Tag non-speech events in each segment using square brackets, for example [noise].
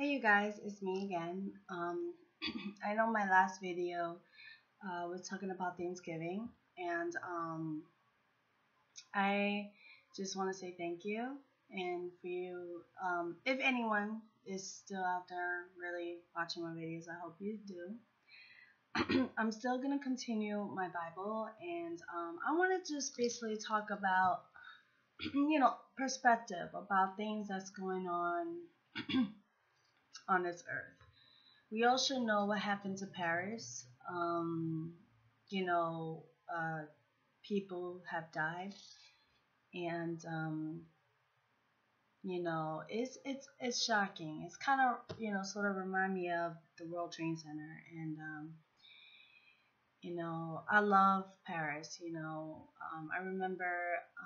Hey you guys, it's me again. Um, [clears throat] I know my last video uh, was talking about Thanksgiving and um, I just want to say thank you and for you, um, if anyone is still out there really watching my videos, I hope you do. [clears throat] I'm still going to continue my Bible and um, I want to just basically talk about, [clears throat] you know, perspective about things that's going on on this earth. We also know what happened to Paris. Um, you know, uh, people have died, and um, you know, it's it's it's shocking. It's kind of you know sort of remind me of the World Trade Center, and um, you know, I love Paris. You know, um, I remember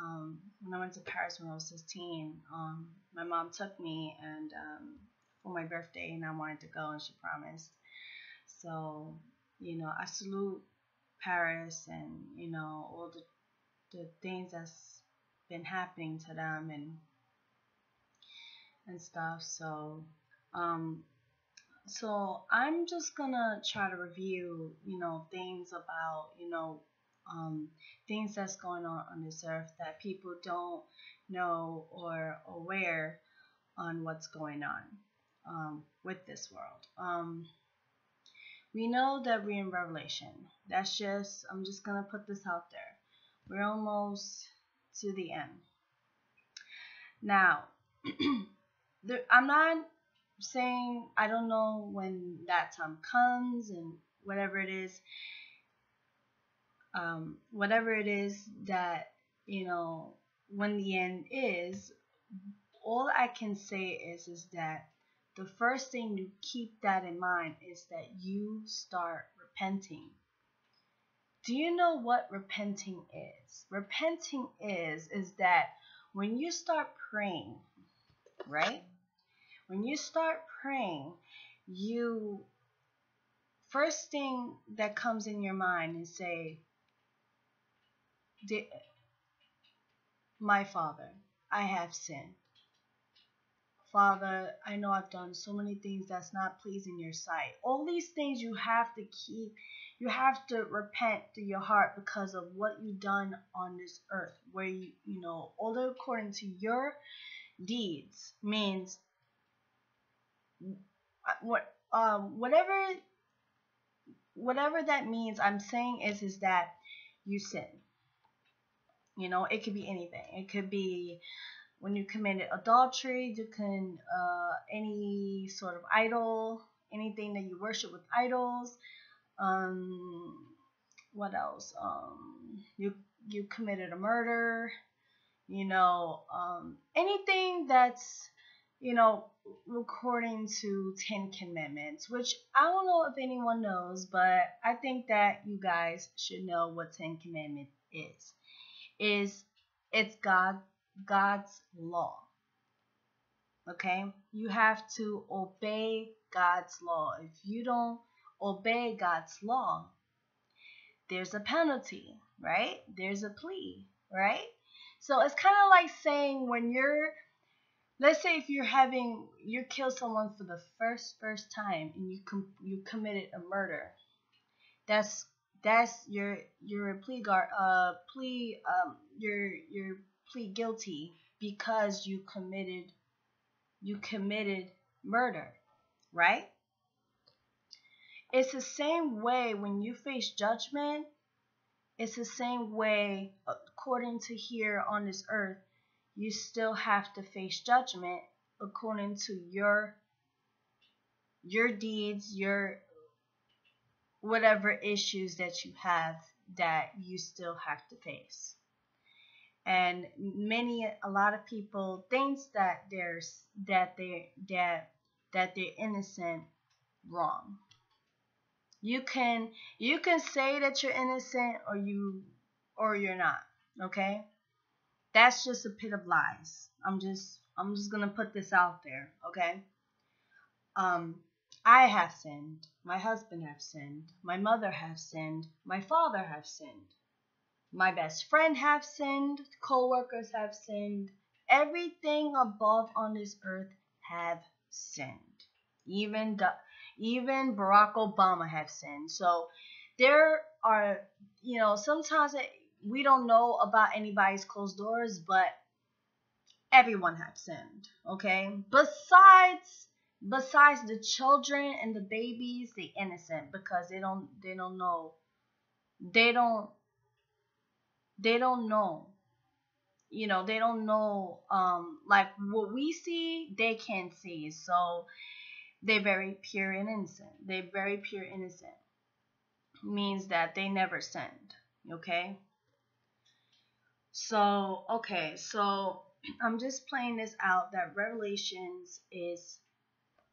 um, when I went to Paris when I was 16. Um, my mom took me, and um, for my birthday and I wanted to go and she promised. So, you know, I salute Paris and, you know, all the the things that's been happening to them and and stuff. So, um so I'm just gonna try to review, you know, things about, you know, um, things that's going on on this earth that people don't know or aware on what's going on um, with this world. Um, we know that we're in Revelation. That's just, I'm just going to put this out there. We're almost to the end. Now, [clears throat] there, I'm not saying I don't know when that time comes and whatever it is, um, whatever it is that, you know, when the end is, all I can say is, is that the first thing to keep that in mind is that you start repenting. Do you know what repenting is? Repenting is is that when you start praying, right? When you start praying, you first thing that comes in your mind is say, "My Father, I have sinned." Father, I know I've done so many things that's not pleasing your sight. All these things you have to keep, you have to repent to your heart because of what you've done on this earth, where you, you know, all according to your deeds means what um whatever whatever that means I'm saying is is that you sin. You know, it could be anything. It could be when you committed adultery, you can uh, any sort of idol, anything that you worship with idols. Um, what else? Um, you you committed a murder. You know, um, anything that's you know according to Ten Commandments, which I don't know if anyone knows, but I think that you guys should know what Ten Commandment is. Is it's God God's law. Okay? You have to obey God's law. If you don't obey God's law, there's a penalty, right? There's a plea, right? So it's kind of like saying when you're let's say if you're having you kill someone for the first first time and you com- you committed a murder. That's that's your your plea guard uh plea um your your plead guilty because you committed you committed murder, right? It's the same way when you face judgment. It's the same way according to here on this earth, you still have to face judgment according to your your deeds, your whatever issues that you have that you still have to face and many a lot of people thinks that there's that they that that they're innocent wrong. You can you can say that you're innocent or you or you're not okay? That's just a pit of lies. I'm just i'm just gonna put this out there okay? Um i have sinned. My husband have sinned. My mother have sinned. My father have sinned my best friend have sinned, co-workers have sinned, everything above on this earth have sinned. Even the, even Barack Obama have sinned. So there are, you know, sometimes it, we don't know about anybody's closed doors, but everyone have sinned. Okay. Besides, besides the children and the babies, they innocent because they don't, they don't know, they don't, they don't know. You know they don't know um like what we see they can't see. So they're very pure and innocent. They're very pure innocent. Means that they never sinned okay? So okay so [clears throat] i'm just playing this out that revelations is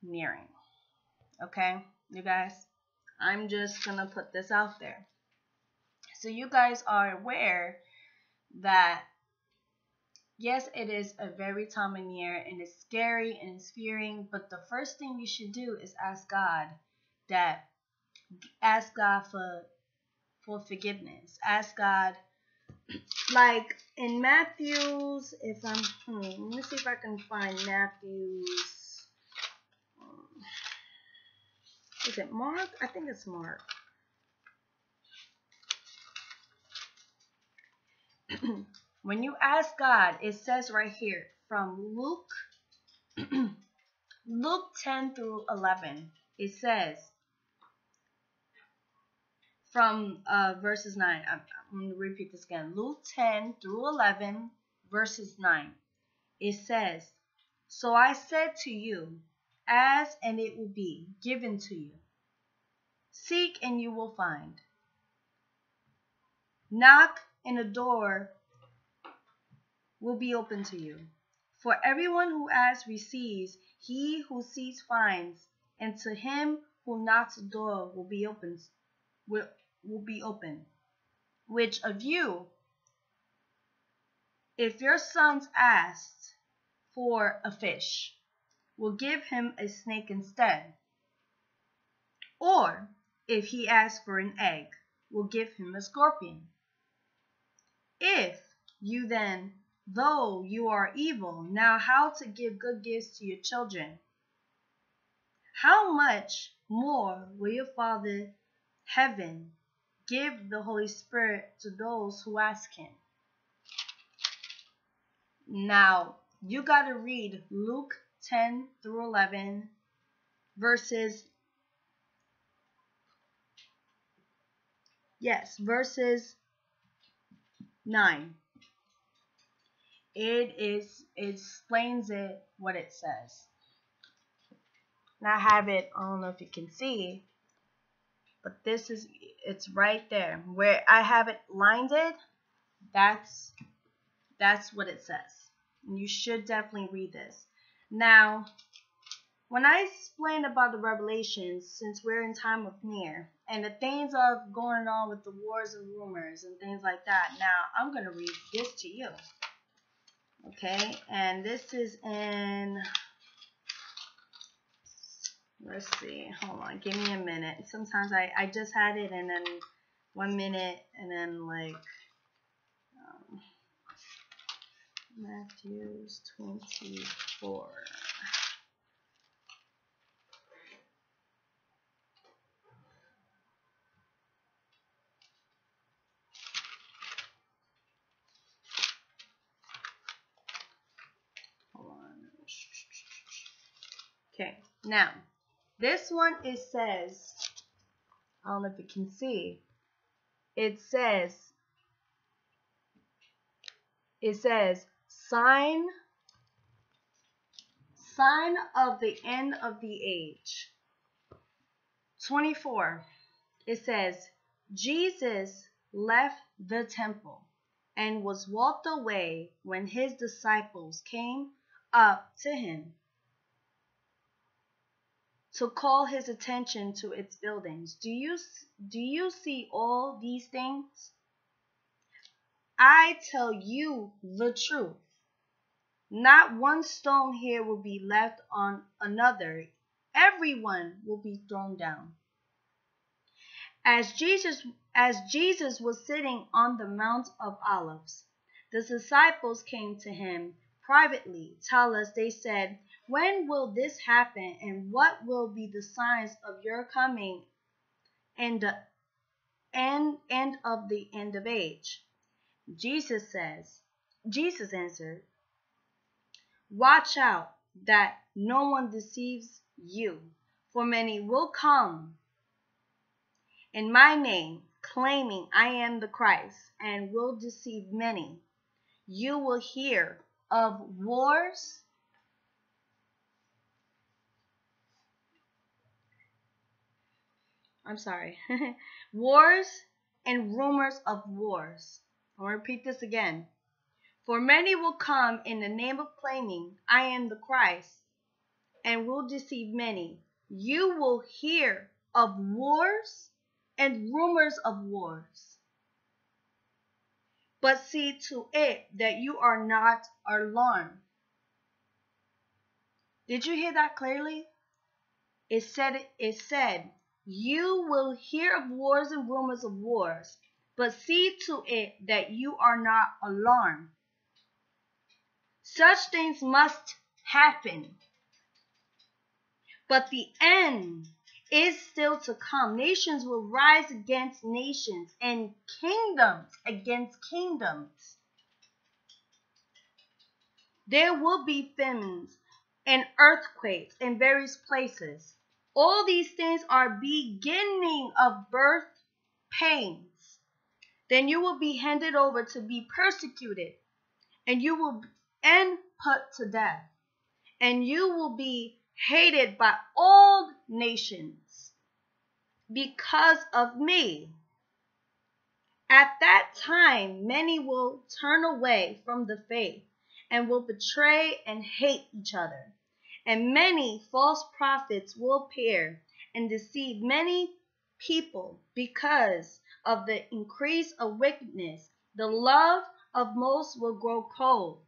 nearing okay? You guys i'm just gonna put this out there so you guys are aware that Yes, it is a very time of year and it's scary and it's fearing, but the first thing you should do is ask God that ask God for for forgiveness. Ask God [clears throat] like in Matthew's if I'm hmm, let me see if I can find Matthew's um, is it Mark? I think it's Mark. [clears throat] When you ask God, it says right here from Luke [clears throat] Luke 10 through 11. It says from uh, verses 9. I'm, I'm going to repeat this again. Luke 10 through 11, verses 9. It says, So I said to you, ask and it will be given to you. Seek and you will find. Knock and a door will be open to you. For everyone who asks receives, he who seeks finds, and to him who knocks the door will be opened will, will be open. Which of you, if your sons asked for a fish, will give him a snake instead? Or if he asks for an egg, will give him a scorpion? If you then though you are evil, now how to give good gifts to your children. How much more will your Father heaven give the Holy Spirit to those who ask him? Now, you got to read Luke 10 through 11, verses Yes, verses 9 it is it explains it what it says. And I have it, I don't know if you can see, but this is it's right there. Where I have it lined it, that's that's what it says. And you should definitely read this. Now, when I explained about the revelations, since we're in time of near, and the things of going on with the wars and rumors and things like that, now I'm going to read this to you. Okay, and this is in, let's see, hold on, give me a minute. Sometimes I, I just had it and then one minute and then like, um, Matthew's 24. Okay, now this one it says, I don't know if you can see, it says, it says sign, sign of the end of the age. 24, it says, Jesus left the temple and was walked away when his disciples came up to him to call his attention to its buildings. Do you do you see all these things? I tell you the truth. Not one stone here will be left on another. Everyone will be thrown down. As Jesus as Jesus was sitting on the Mount of Olives, the disciples came to him privately. Tell us, they said, when will this happen, and what will be the signs of your coming and the end, end of the end of age? Jesus says, Jesus answered, Watch out that no one deceives you, for many will come in my name, claiming I am the Christ, and will deceive many. You will hear of wars I'm sorry, [laughs] wars and rumors of wars. I'll repeat this again. For many will come in the name of claiming, I am the Christ, and will deceive many. You will hear of wars and rumors of wars. But see to it that you are not alarmed. Did you hear that clearly? It said, it said, you will hear of wars and rumors of wars, but see to it that you are not alarmed. Such things must happen. But the end is still to come. Nations will rise against nations and kingdoms against kingdoms. There will be famines and earthquakes in various places. All these things are beginning of birth pains. Then you will be handed over to be persecuted, and you will and put to death, and you will be hated by all nations because of me. At that time, many will turn away from the faith and will betray and hate each other. And many false prophets will appear and deceive many people because of the increase of wickedness. The love of most will grow cold.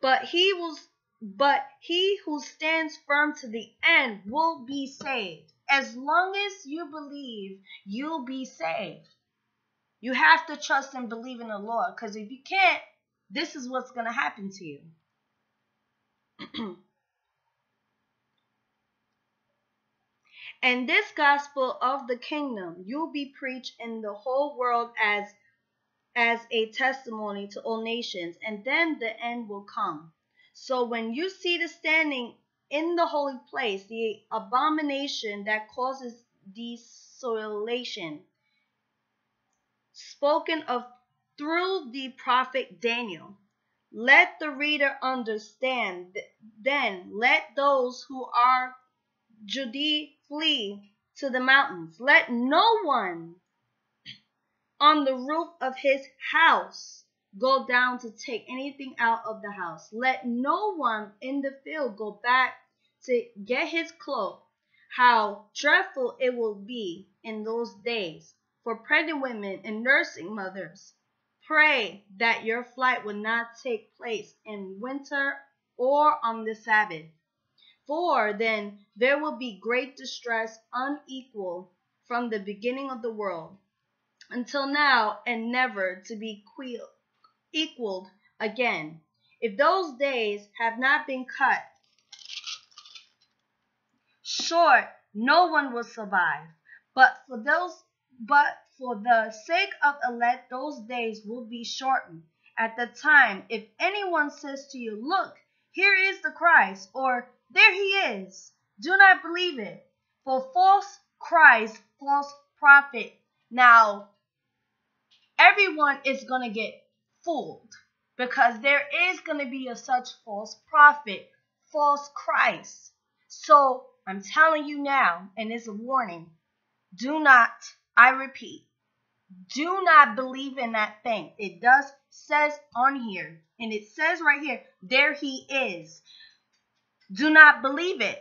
But he will but he who stands firm to the end will be saved. As long as you believe, you'll be saved. You have to trust and believe in the Lord because if you can't, this is what's going to happen to you. [clears throat] and this gospel of the kingdom you'll be preached in the whole world as as a testimony to all nations and then the end will come. So when you see the standing in the holy place the abomination that causes desolation spoken of through the prophet Daniel let the reader understand. Then let those who are Judea flee to the mountains. Let no one on the roof of his house go down to take anything out of the house. Let no one in the field go back to get his cloak. How dreadful it will be in those days for pregnant women and nursing mothers Pray that your flight will not take place in winter or on the Sabbath, for then there will be great distress unequal from the beginning of the world until now and never to be equaled again. If those days have not been cut short, no one will survive. But for those but for the sake of elect, those days will be shortened. At the time, if anyone says to you, Look, here is the Christ, or there he is, do not believe it. For false Christ, false prophet. Now, everyone is going to get fooled because there is going to be a such false prophet, false Christ. So I'm telling you now, and it's a warning do not, I repeat, do not believe in that thing. It does says on here, and it says right here, there he is. Do not believe it.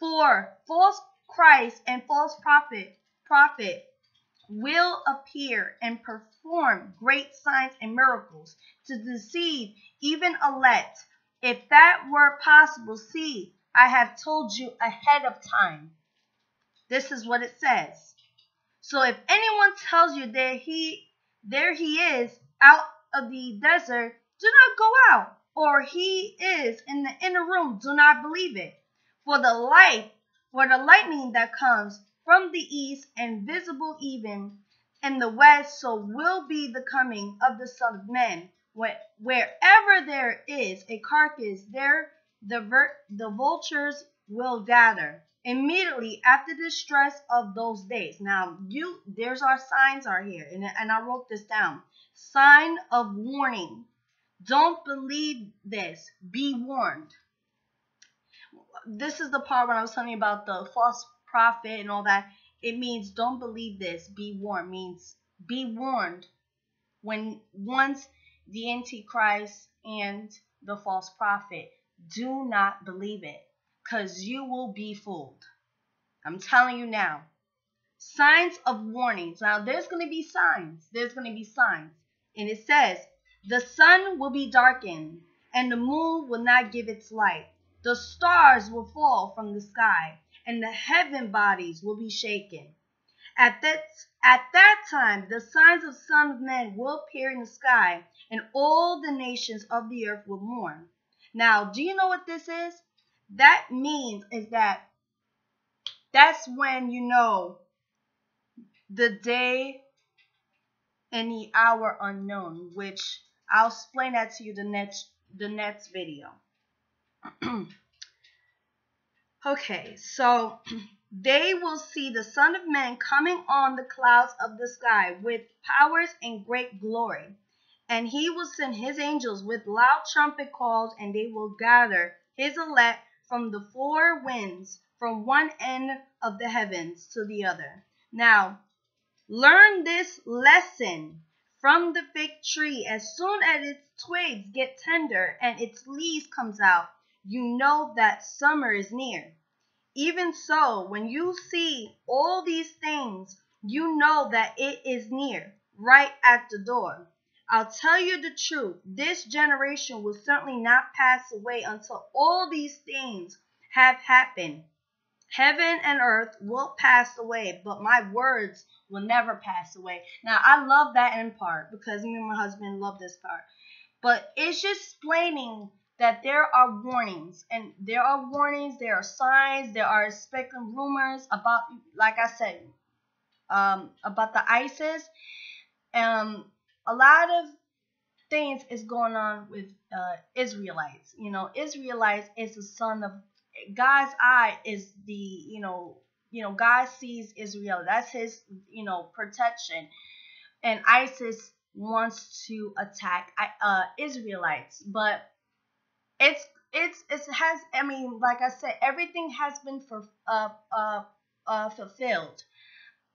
For false Christ and false prophet prophet will appear and perform great signs and miracles to deceive even elect. If that were possible, see, I have told you ahead of time. This is what it says. So if anyone tells you that he there he is out of the desert, do not go out or he is in the inner room, do not believe it. For the light, for the lightning that comes from the east and visible even in the west, so will be the coming of the Son of Man. Wherever there is a carcass, there the, the vultures will gather immediately after the stress of those days. Now, you there's our signs are here, and, and I wrote this down. Sign of warning. Don't believe this. Be warned. This is the part when I was telling you about the false prophet and all that. It means don't believe this. Be warned means be warned when once the antichrist and the false prophet do not believe it because you will be fooled. I'm telling you now. Signs of warnings. Now, there's going to be signs. There's going to be signs. And it says, The sun will be darkened, and the moon will not give its light. The stars will fall from the sky, and the heaven bodies will be shaken. At that, at that time, the signs of the Son of Man will appear in the sky, and all the nations of the earth will mourn. Now, do you know what this is? That means is that that's when you know the day and the hour unknown, which I'll explain that to you the next the next video. [clears throat] okay, so [clears throat] they will see the Son of Man coming on the clouds of the sky with powers and great glory. And he will send his angels with loud trumpet calls, and they will gather his elect from the four winds, from one end of the heavens to the other. Now, learn this lesson from the fig tree. As soon as its twigs get tender and its leaves comes out, you know that summer is near. Even so, when you see all these things, you know that it is near, right at the door. I'll tell you the truth. This generation will certainly not pass away until all these things have happened. Heaven and earth will pass away, but my words will never pass away. Now, I love that end part because me and my husband love this part. But it's just explaining that there are warnings, and there are warnings, there are signs, there are speculative rumors about, like I said, um, about the ISIS. Um, a lot of things is going on with uh, Israelites. You know, Israelites is the son of God's eye is the you know you know God sees Israel. That's His you know protection, and ISIS wants to attack uh, Israelites, but it's it's it has I mean like I said everything has been for uh uh, uh fulfilled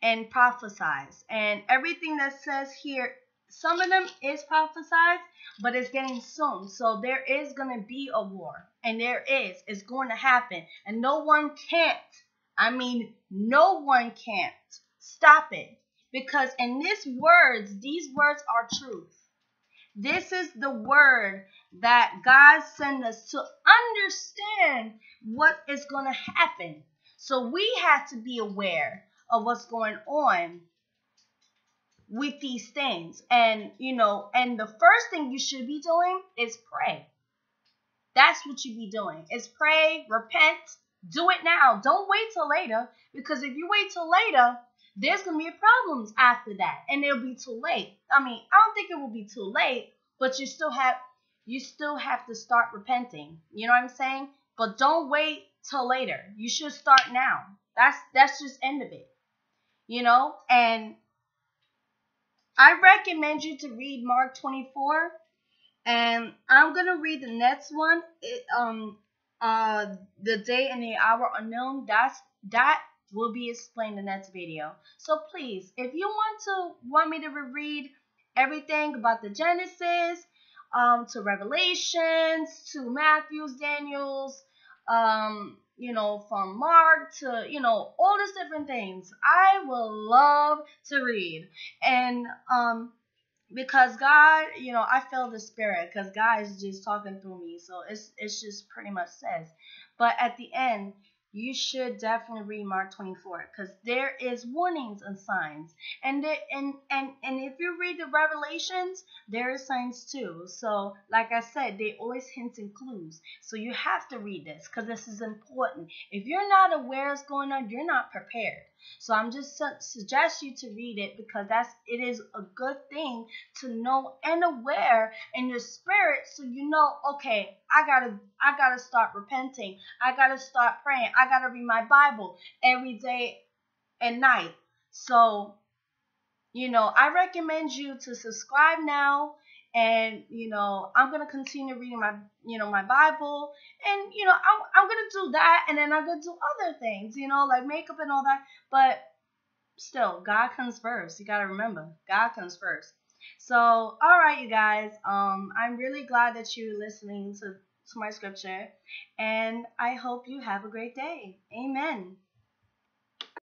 and prophesied and everything that says here some of them is prophesied, but it's getting soon. So there is going to be a war, and there is. It's going to happen, and no one can't. I mean, no one can't stop it because in these words, these words are truth. This is the word that God sent us to understand what is going to happen. So we have to be aware of what's going on with these things. And, you know, and the first thing you should be doing is pray. That's what you be doing. Is pray, repent, do it now. Don't wait till later because if you wait till later, there's going to be problems after that and it'll be too late. I mean, I don't think it will be too late, but you still have you still have to start repenting. You know what I'm saying? But don't wait till later. You should start now. That's that's just end of it. You know? And I recommend you to read Mark 24, and I'm gonna read the next one. It, um, uh, the day and the hour unknown. That's that will be explained in the next video. So please, if you want to want me to reread everything about the Genesis, um, to Revelations, to Matthew's, Daniel's, um, you know, from Mark to, you know, all these different things. I will love to read. And um because God, you know, I feel the spirit because God is just talking through me. So it's it's just pretty much says. But at the end, you should definitely read Mark 24 because there is warnings and signs. And and and and if you read the Revelations, there are signs too. So, like I said, they always hint and clues. So you have to read this because this is important. If you're not aware what's going on, you're not prepared. So I'm just su- suggest you to read it because that's it is a good thing to know and aware in your spirit so you know okay I gotta I gotta start repenting. I gotta start praying. I gotta read my Bible every day and night. So you know I recommend you to subscribe now and you know i'm gonna continue reading my you know my bible and you know i'm, I'm gonna do that and then i'm gonna do other things you know like makeup and all that. But still god comes first. You gotta remember god comes first. So all right you guys um i'm really glad that you're listening to to my scripture and i hope you have a great day. Amen